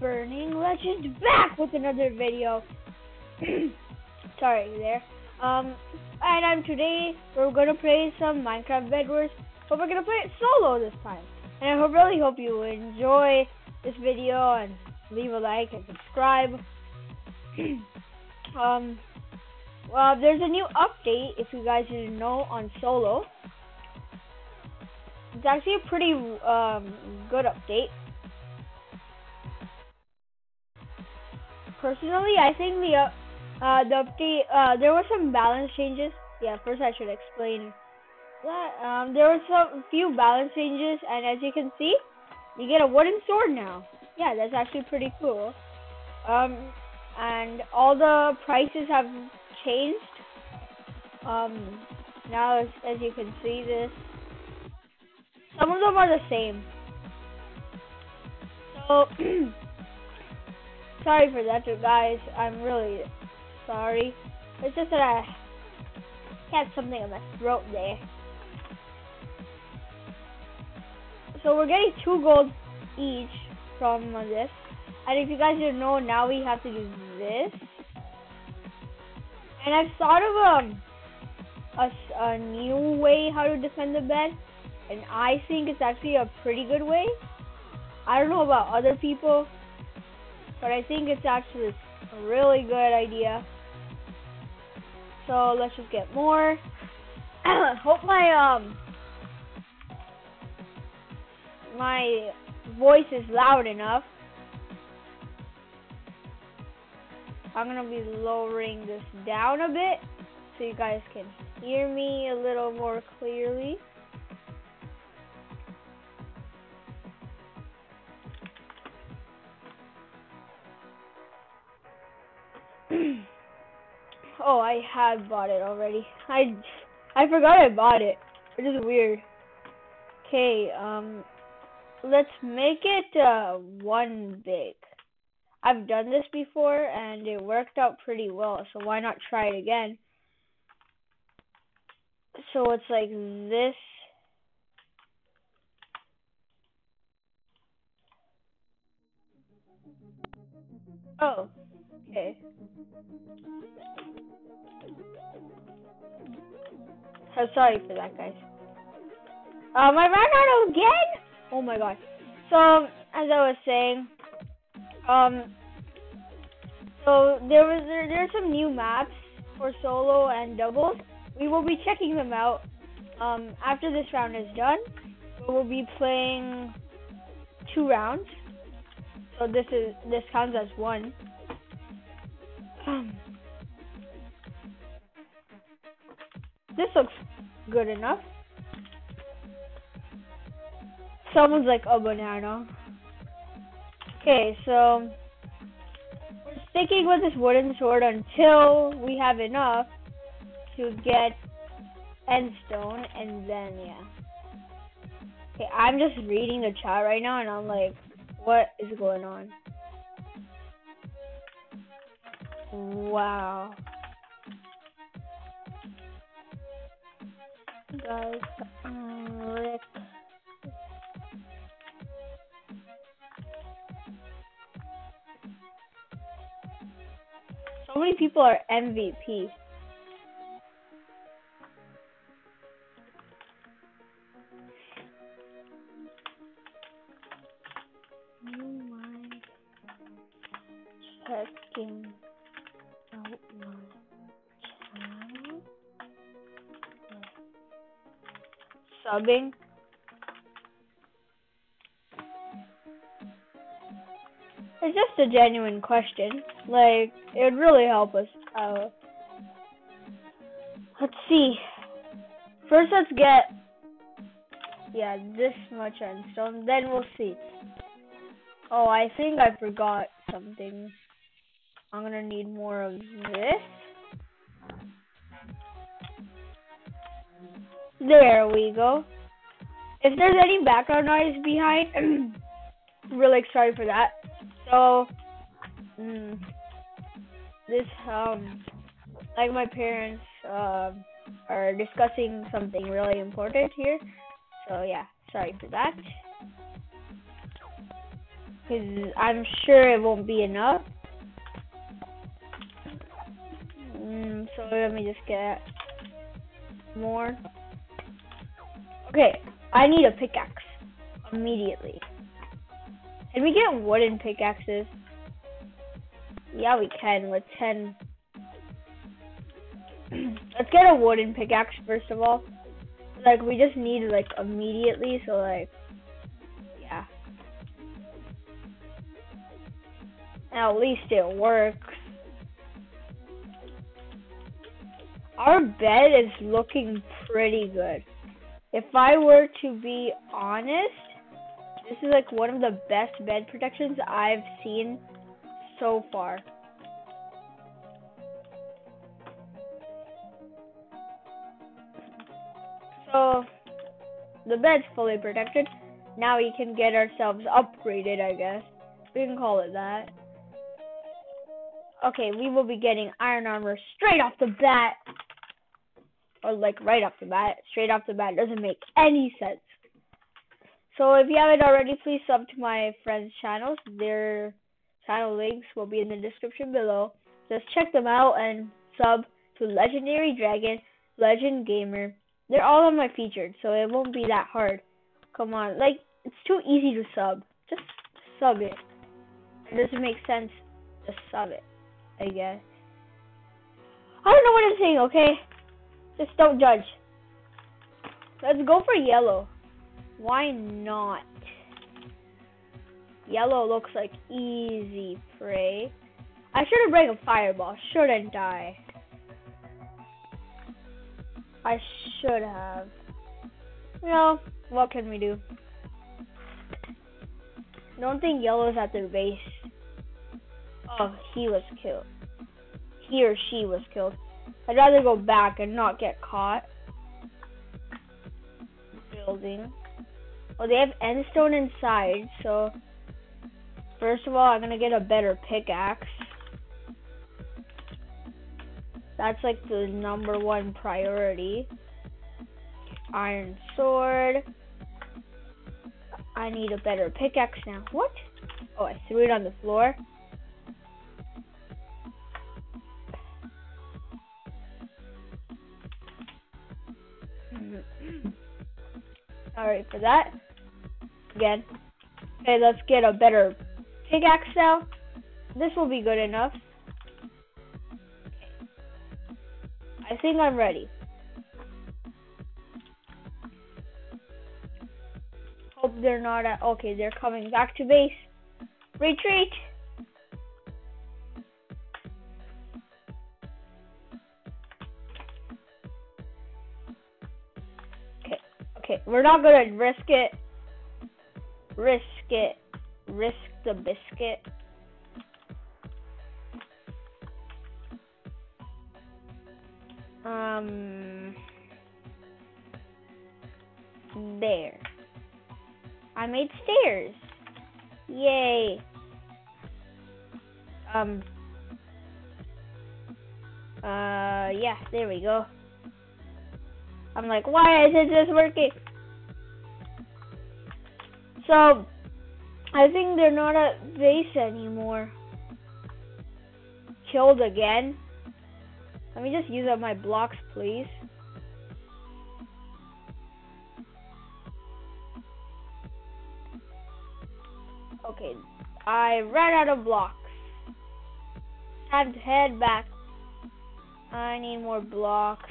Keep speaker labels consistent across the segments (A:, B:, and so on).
A: Burning Legend's back with another video. Sorry there. Um, and I'm today we're gonna play some Minecraft Bed Wars, but we're gonna play it solo this time. And I really hope you enjoy this video and leave a like and subscribe. um, well, there's a new update if you guys didn't know on solo. It's actually a pretty um, good update. Personally, I think the uh, uh, the update uh, there were some balance changes. Yeah, first I should explain that. Um, there were some few balance changes, and as you can see, you get a wooden sword now. Yeah, that's actually pretty cool. Um, and all the prices have changed. Um, now as, as you can see this some of them are the same. So, sorry for that, guys. I'm really sorry. It's just that I had something in my throat there. So we're getting two gold each from this. And if you guys didn't know, now we have to do this. And I've thought of um, a, a new way how to defend the bed and I think it's actually a pretty good way. I don't know about other people, but I think it's actually a really good idea. So let's just get more. Hope my um my voice is loud enough. I'm gonna be lowering this down a bit so you guys can hear me a little more clearly. Oh, I have bought it already. I I forgot I bought it, which is weird. Okay, um, let's make it uh, one big. I've done this before and it worked out pretty well, so why not try it again? So it's like this. Oh, okay. So sorry for that, guys. Um, I ran out again. Oh my god. So as I was saying, um, so there was there, there are some new maps for solo and doubles. We will be checking them out. Um, after this round is done, we will be playing two rounds. So this is this counts as one. Um, This looks good enough. Someone's like a banana. Okay, so we're sticking with this wooden sword until we have enough to get endstone, and then yeah. Okay, I'm just reading the chat right now, and I'm like, what is going on? Wow. guys. Um, Rick. So many people are MVP. Subbing. It's just a genuine question. Like, it would really help us out. Let's see. First, let's get, yeah, this much endstone. Then we'll see. Oh, I think I forgot something. I'm gonna need more of this. There we go. If there's any background noise behind, I'm really sorry for that. So, mm, this, um, like my parents, uh, are discussing something really important here. So yeah, sorry for that. Because I'm sure it won't be enough. Mm, so let me just get more. Okay, I need a pickaxe immediately. Can we get wooden pickaxes? Yeah, we can with 10. Let's get a wooden pickaxe first of all. Like, we just need like immediately, so like, yeah. At least it works. Our bed is looking pretty good. If I were to be honest, this is like one of the best bed protections I've seen so far. So, the bed's fully protected. Now we can get ourselves upgraded, I guess. We can call it that. Okay, we will be getting iron armor straight off the bat. Or like right off the bat. Straight off the bat doesn't make any sense. So if you haven't already, please sub to my friends' channels. Their channel links will be in the description below. Just check them out and sub to Legendary Dragon, Legend Gamer. They're all on my featured, so it won't be that hard. Come on, like it's too easy to sub. Just sub it. It doesn't make sense. Just sub it. I guess. I don't know what I'm saying. Okay, just don't judge. Let's go for yellow. Why not? Yellow looks like easy prey. I should have bring a fireball, shouldn't I? I should have. You know, what can we do? Don't think yellow's at their base. Oh, he was killed. He or she was killed. I'd rather go back and not get caught. Building. Oh, they have endstone inside, so first of all, I'm gonna get a better pickaxe. That's like the number one priority. Iron sword. I need a better pickaxe now. What? Oh, I threw it on the floor. Mm. Sorry for that again. Okay, let's get a better pickaxe now. This will be good enough. I think I'm ready. Hope they're not at. Okay, they're coming back to base. Retreat! Okay, we're not gonna risk it risk it, risk the biscuit. Um, there. I made stairs. Yay. Um, uh, yeah, there we go. I'm like, why isn't this working? So, I think they're not at base anymore. Killed again. Let me just use up my blocks, please. Okay, I ran out of blocks. Time to head back. I need more blocks.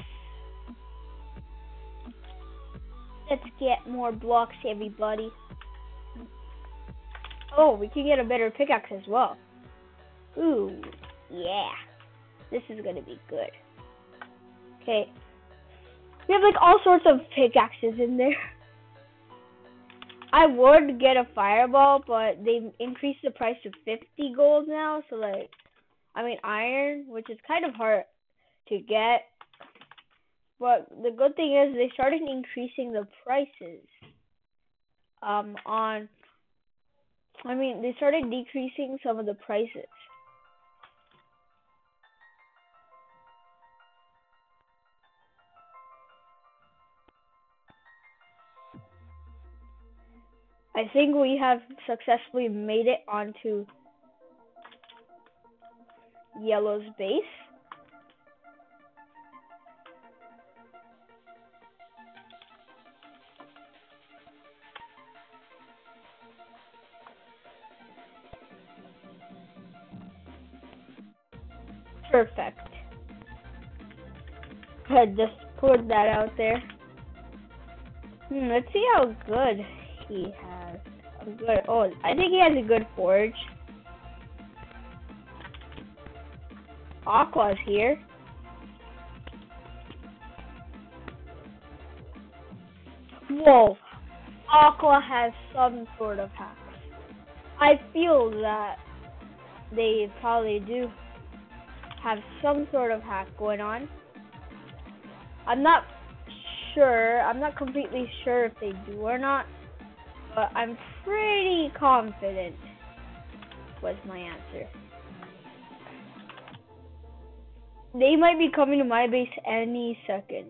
A: Let's get more blocks, everybody. Oh, we can get a better pickaxe as well. Ooh, yeah. This is gonna be good. Okay. We have like all sorts of pickaxes in there. I would get a fireball, but they've increased the price to 50 gold now, so like, I mean iron, which is kind of hard to get. But the good thing is they started increasing the prices um on I mean, they started decreasing some of the prices. I think we have successfully made it onto yellow's base. Perfect. I just put that out there. Hmm, let's see how good he has. A good. Oh, I think he has a good forge. Aqua's here. Whoa. Aqua has some sort of hacks. I feel that they probably do have some sort of hack going on. I'm not sure. I'm not completely sure if they do or not, but I'm pretty confident was my answer. They might be coming to my base any second.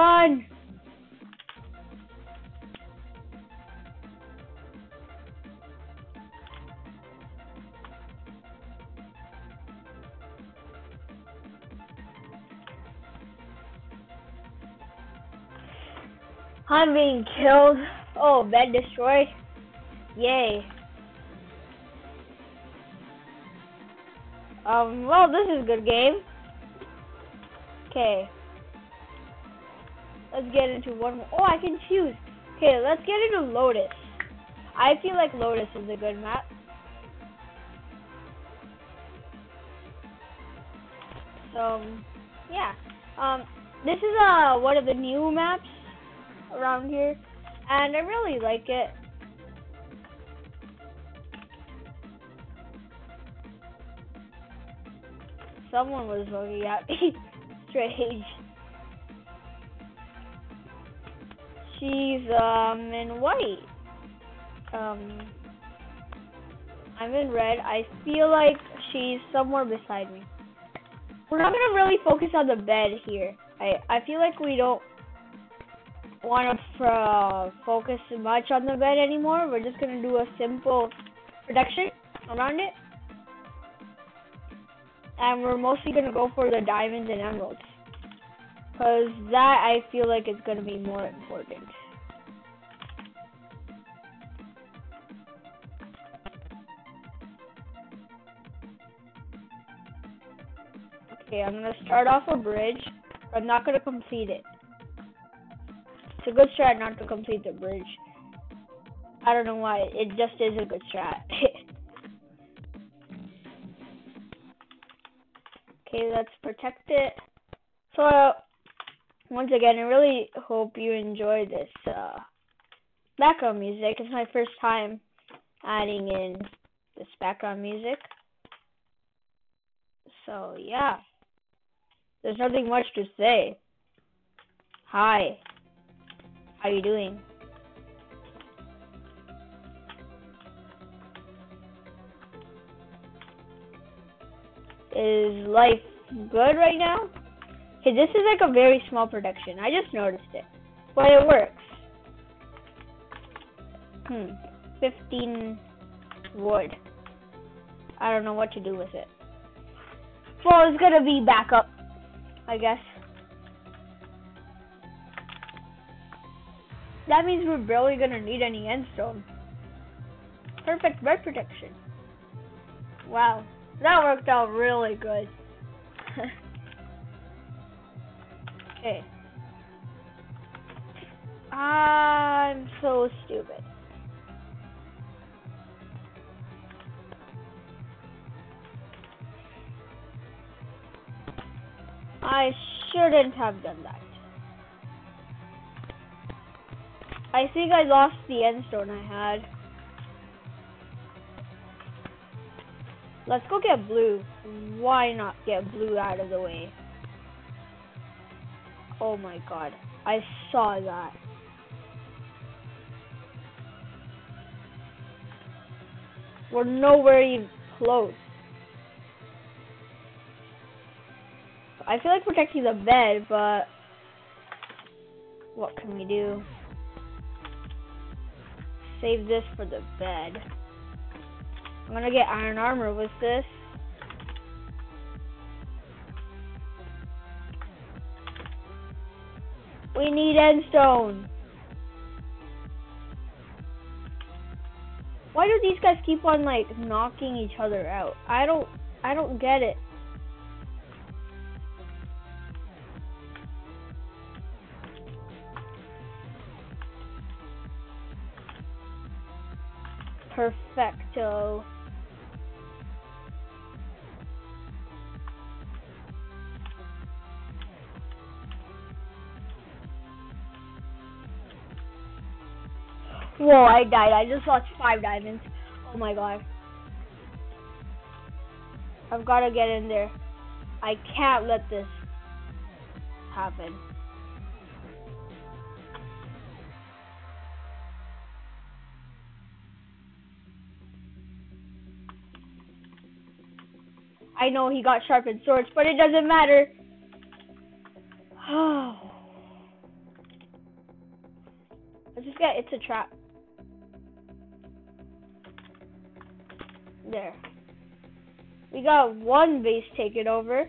A: Run! I'm being killed. Oh, bed destroyed. Yay. Um, well, this is a good game. Okay. Let's get into one more. Oh, I can choose. Okay, let's get into Lotus. I feel like Lotus is a good map. So, yeah. Um, this is uh one of the new maps around here, and I really like it. Someone was looking at me strange. She's um in white. Um, I'm in red. I feel like she's somewhere beside me. We're not gonna really focus on the bed here. I I feel like we don't want to uh, focus much on the bed anymore. We're just gonna do a simple production around it, and we're mostly gonna go for the diamonds and emeralds. Because that I feel like is going to be more important. Okay, I'm going to start off a bridge. I'm not going to complete it. It's a good strat not to complete the bridge. I don't know why. It just is a good strat. okay, let's protect it. So, once again, I really hope you enjoy this uh, background music. It's my first time adding in this background music. So, yeah. There's nothing much to say. Hi. How are you doing? Is life good right now? Okay, this is like a very small production. I just noticed it. But it works. Hmm. 15 wood. I don't know what to do with it. Well, it's gonna be backup, I guess. That means we're barely gonna need any endstone. Perfect bed protection. Wow, that worked out really good. Okay. I'm so stupid. I shouldn't have done that. I think I lost the endstone I had. Let's go get blue. Why not get blue out of the way? Oh my god, I saw that. We're nowhere even close. I feel like protecting the bed, but what can we do? Save this for the bed. I'm gonna get iron armor with this. We need endstone. Why do these guys keep on like knocking each other out? I don't I don't get it. Perfecto. Whoa, I died. I just lost five diamonds. Oh my god. I've got to get in there. I can't let this happen. I know he got sharpened swords, but it doesn't matter. Let's just get it's a trap. There. We got one base taken over.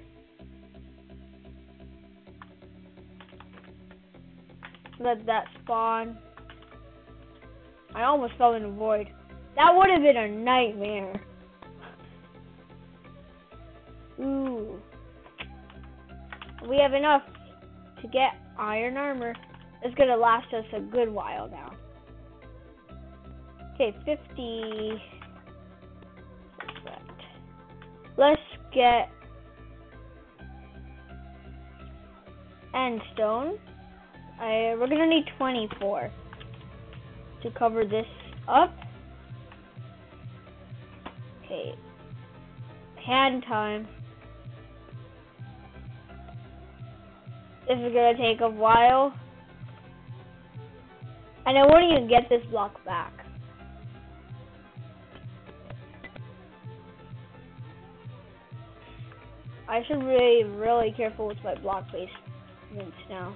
A: Let that spawn. I almost fell in a void. That would have been a nightmare. Ooh. We have enough to get iron armor. It's gonna last us a good while now. Okay, 50. Get endstone. I, we're gonna need 24 to cover this up. Okay. Hand time. This is gonna take a while. And I won't even get this block back. I should be really careful with my block placements now.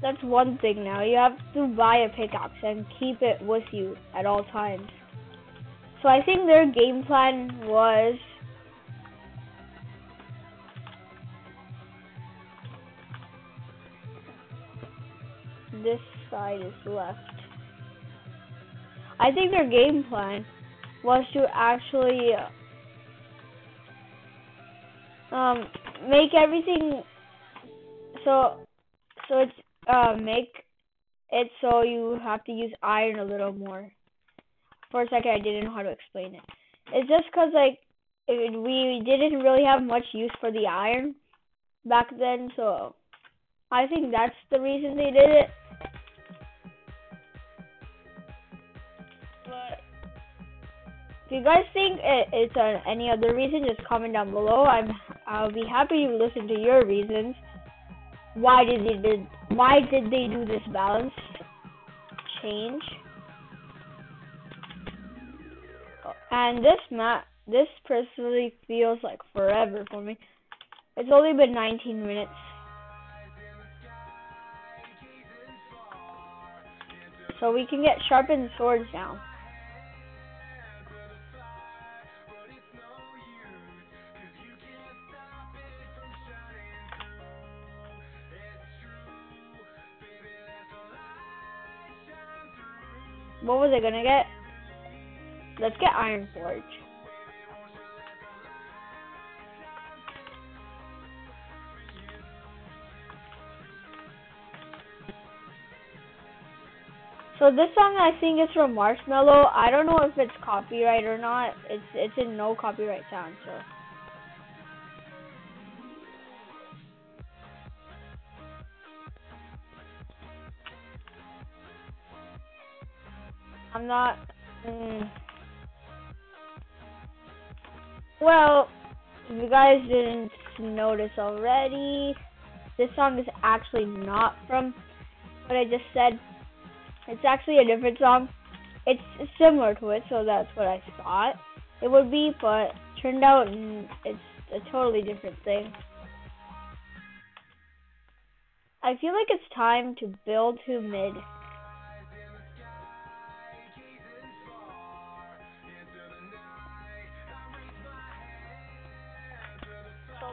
A: That's one thing now. You have to buy a pickaxe and keep it with you at all times. So I think their game plan was this side is left. I think their game plan was to actually um, make everything so so it's uh, make it so you have to use iron a little more. For a second, I didn't know how to explain it. It's just because like it, we didn't really have much use for the iron back then, so I think that's the reason they did it. If you guys think it, it's uh, any other reason, just comment down below. I'm I'll be happy to listen to your reasons. Why did they did why did they do this balance change? And this map, this personally feels like forever for me. It's only been 19 minutes. So we can get sharpened swords now. What was I gonna get? Let's get Iron Forge. So this song I think is from Marshmello. I don't know if it's copyright or not. It's it's in no copyright sound, so I'm not. Mm, well, if you guys didn't notice already, this song is actually not from what I just said. It's actually a different song. it's similar to it, so that's what I thought it would be, but turned out it's a totally different thing. I feel like it's time to build to mid.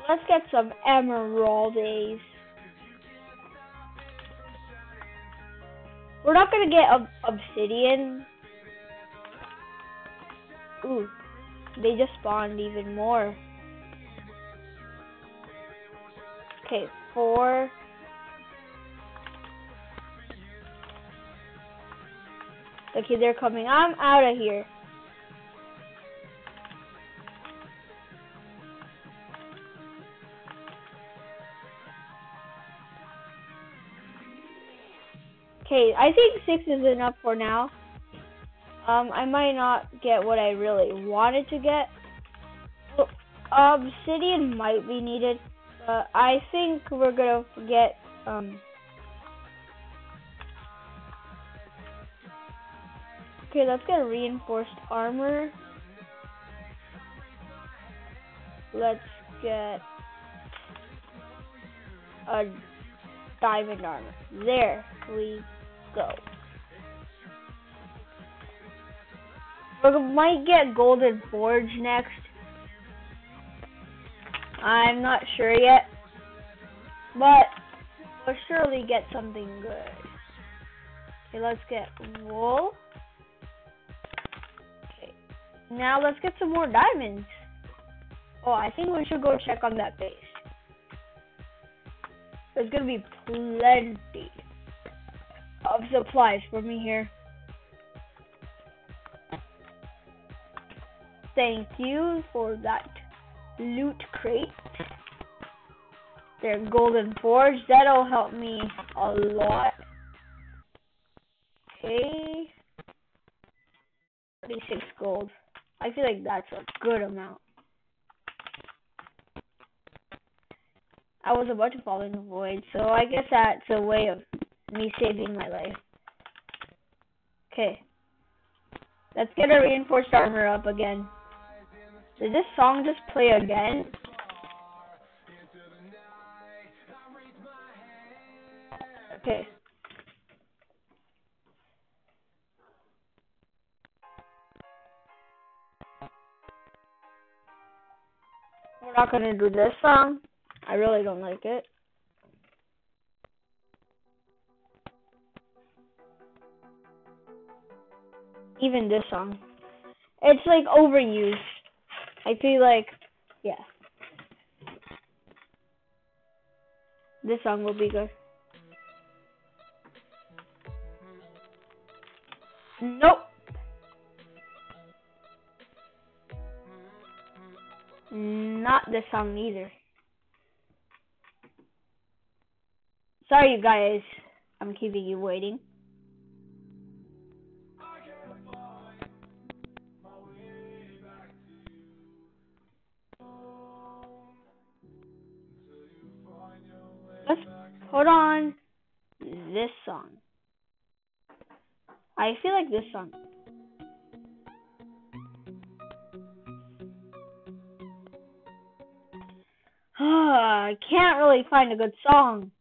A: Let's get some emeralds. We're not gonna get ob obsidian. Ooh, they just spawned even more. Okay, four. Okay, they're coming. I'm out of here. Okay, I think six is enough for now. Um, I might not get what I really wanted to get. Obsidian might be needed, but I think we're gonna get um. Okay, let's get reinforced armor. Let's get a diamond armor. There we go. We might get Golden Forge next. I'm not sure yet. But we'll surely get something good. Okay, let's get wool. Okay. Now let's get some more diamonds. Oh, I think we should go check on that base. There's gonna be plenty of supplies for me here. Thank you for that loot crate. Their golden forge. That'll help me a lot. Okay. 36 gold. I feel like that's a good amount. I was about to fall in the void, so I guess that's a way of me saving my life. Okay. Let's get our reinforced armor up again. Did this song just play again? Okay. We're not gonna do this song. I really don't like it. Even this song. It's like overused. I feel like, yeah. This song will be good. Nope. Not this song either. Sorry, you guys. I'm keeping you waiting. Put on this song. I feel like this song. I can't really find a good song.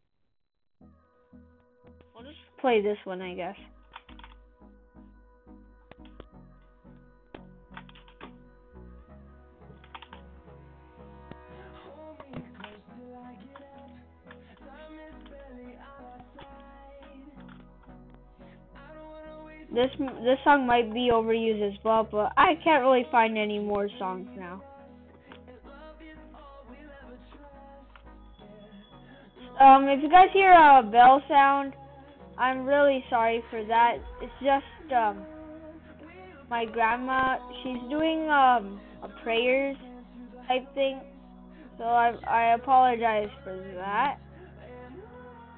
A: I'll just play this one, I guess. This this song might be overused as well, but I can't really find any more songs now. Um, if you guys hear a bell sound, I'm really sorry for that. It's just um my grandma. She's doing um a prayers type thing, so I I apologize for that.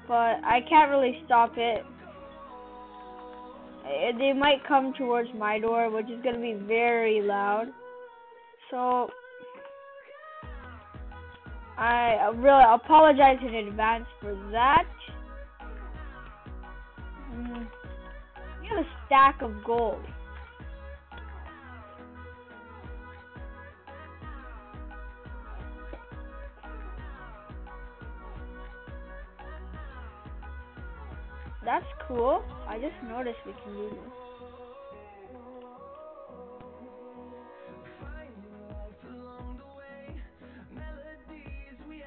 A: But I can't really stop it Eh, they might come towards my door, which is gonna be very loud. So I really apologize in advance for that. Mm. You have a stack of gold. That's cool. I just noticed we can do this.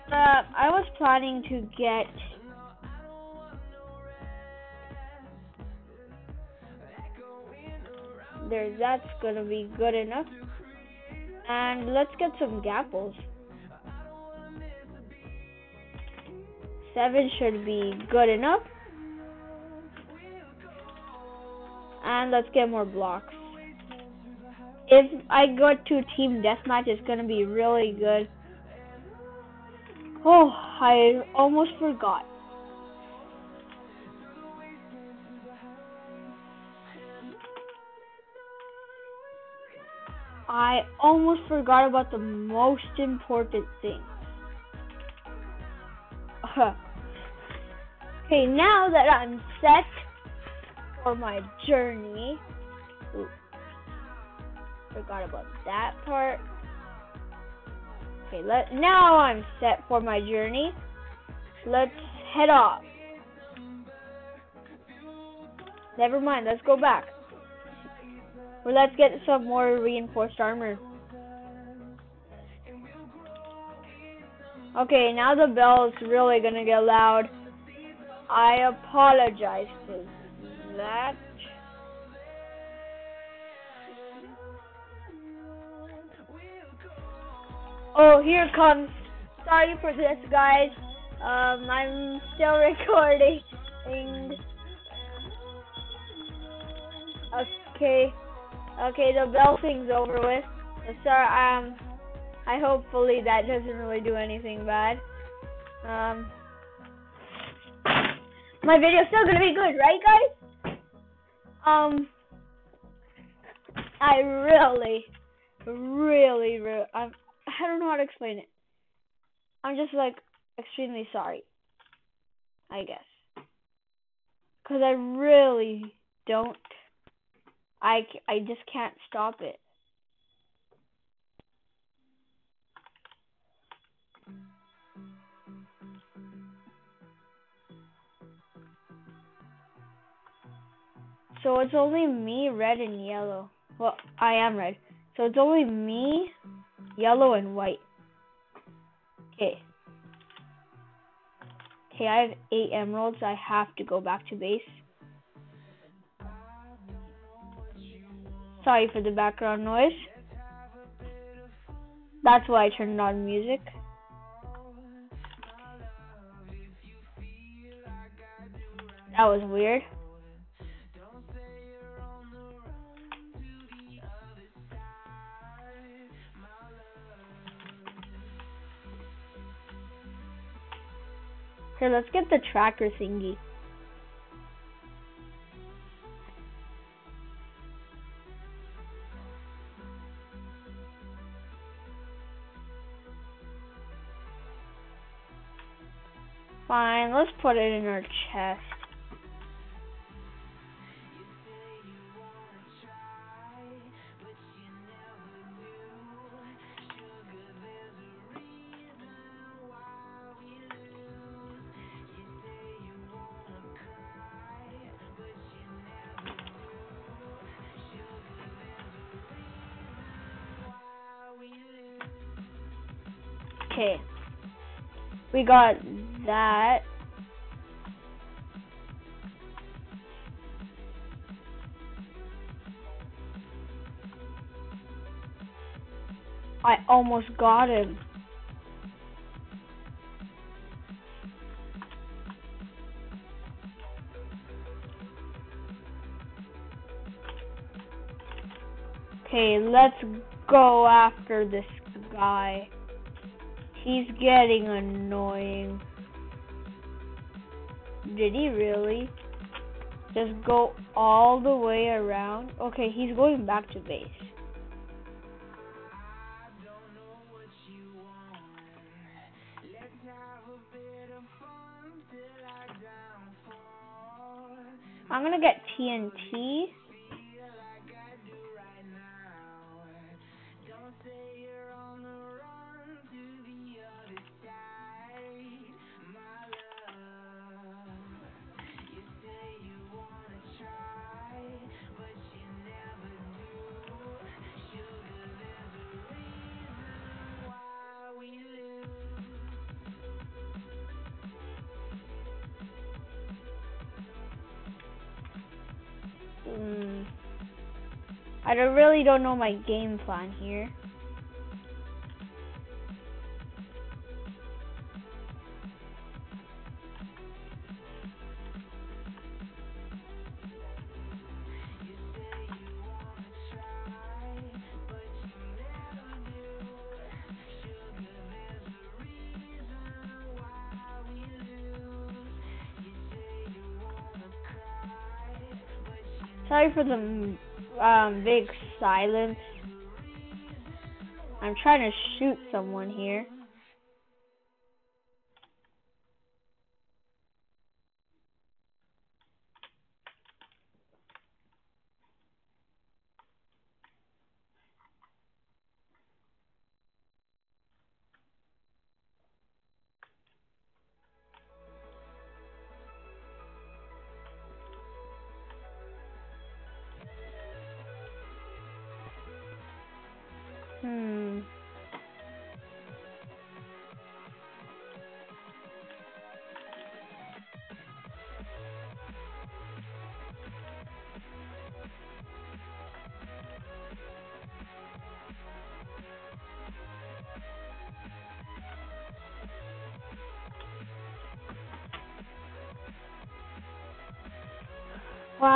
A: Uh, I was planning to get there. That's gonna be good enough. And let's get some gapples. Seven should be good enough let's get more blocks if I go to team deathmatch it's gonna be really good Oh, I almost forgot. I almost forgot about the most important thing. okay, now that I'm set for my journey. Ooh, forgot about that part. Okay, let now I'm set for my journey. Let's head off. Never mind, let's go back. Well, let's get some more reinforced armor. Okay, now the bell is really gonna get loud. I apologize for that. Oh, here comes. Sorry for this, guys. Um, I'm still recording. Okay. Okay, the bell thing's over with. Sorry, um, I hopefully that doesn't really do anything bad. Um, my video's still gonna be good, right, guys? Um, I really, really, really, I'm, I don't know how to explain it. I'm just like extremely sorry. I guess. Cuz I really don't I I just can't stop it. So it's only me, red and yellow. Well, I am red. So it's only me, yellow and white. Okay. Okay, I have eight emeralds. I have to go back to base. Sorry for the background noise. That's why I turned on music. That was weird. Here, let's get the tracker thingy. Fine, let's put it in our chest. We got that. I almost got him. Okay, let's go after this guy. He's getting annoying. Did he really? Just go all the way around? Okay, he's going back to base. I'm gonna get TNT. I really don't know my game plan here. Sorry for the um, big silence. I'm trying to shoot someone here.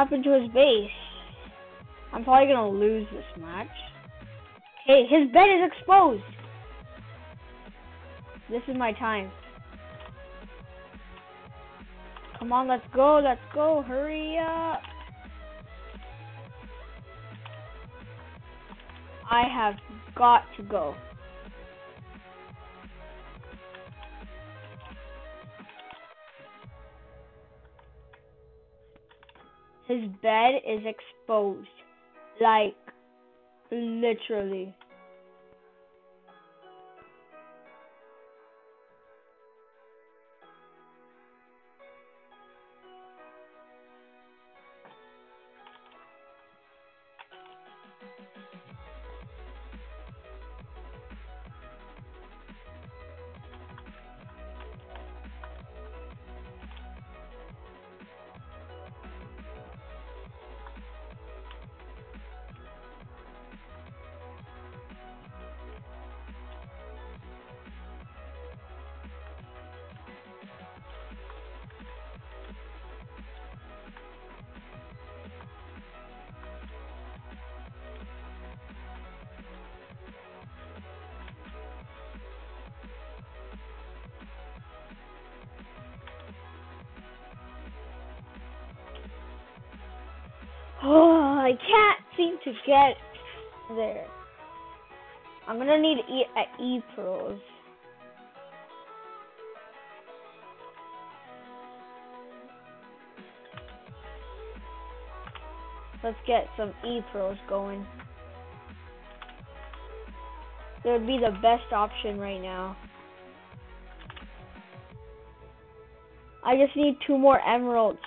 A: Happened to his base? I'm probably gonna lose this match. Hey, his bed is exposed. This is my time. Come on, let's go, let's go, hurry up. I have got to go. His bed is exposed. Like, Literally. Oh, I can't seem to get there. I'm gonna need E, uh, e pros. Let's get some E pros going. It would be the best option right now. I just need two more emeralds.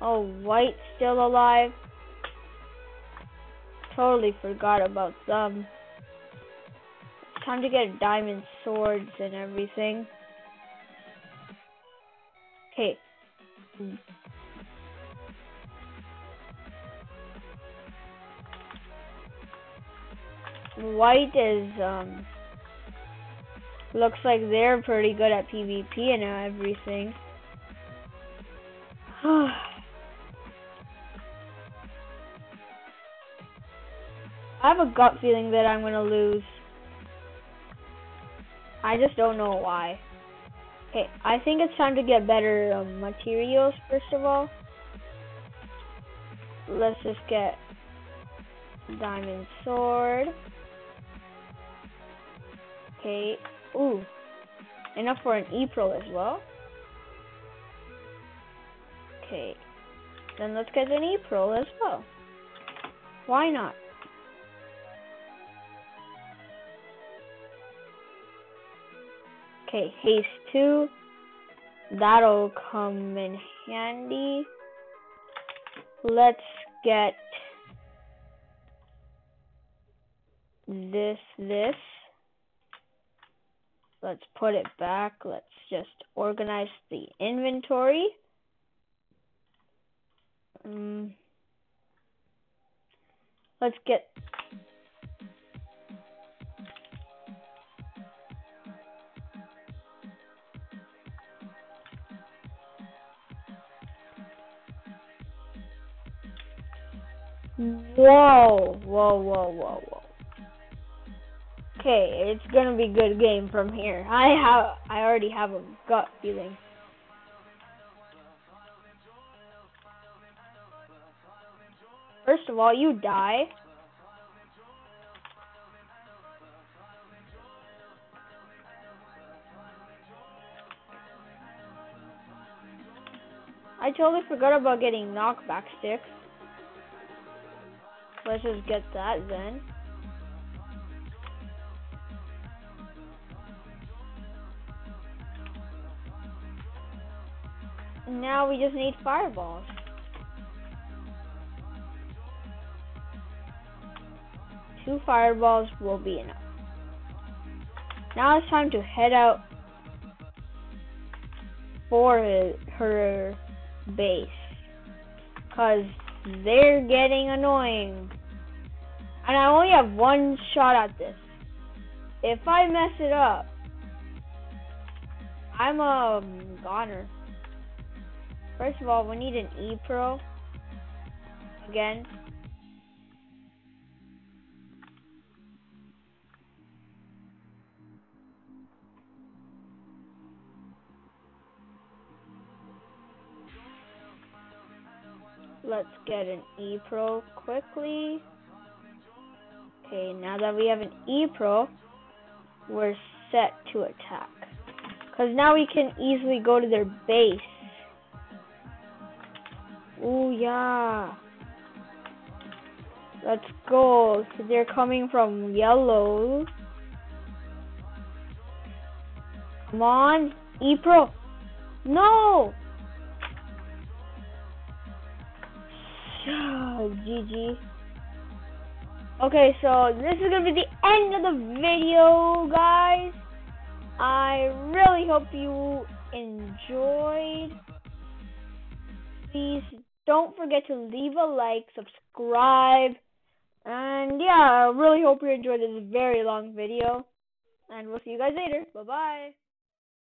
A: Oh, White's still alive. Totally forgot about them. It's time to get diamond swords and everything. Okay. White is, um, looks like they're pretty good at PvP and everything. I have a gut feeling that I'm gonna lose. I just don't know why. Okay, I think it's time to get better um, materials first of all. Let's just get diamond sword. Okay, ooh, enough for an E-Pro as well. Okay, then let's get an E-Pro as well. Why not? Okay, haste 2. That'll come in handy. Let's get this, this. Let's put it back. Let's just organize the inventory. Um, let's get Whoa, whoa, whoa, whoa, whoa. Okay, it's gonna be good game from here. I have, I already have a gut feeling. First of all, you die. I totally forgot about getting knockback sticks. Let's just get that then. Now we just need fireballs. Two fireballs will be enough. Now it's time to head out for her base. Because they're getting annoying. And I only have one shot at this. If I mess it up, I'm a goner. First of all, we need an E-Pro. Again. Let's get an E-Pro quickly. Okay, now that we have an E-Pro, we're set to attack. Because now we can easily go to their base. Oh yeah. Let's go. So they're coming from yellow. Come on. E-Pro. No! GG. Okay, so this is gonna be the end of the video, guys. I really hope you enjoyed. Please don't forget to leave a like, subscribe, and yeah, I really hope you enjoyed this very long video. And we'll see you guys later. Bye bye.